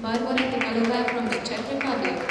Marvoni Timalova from the Czech Republic.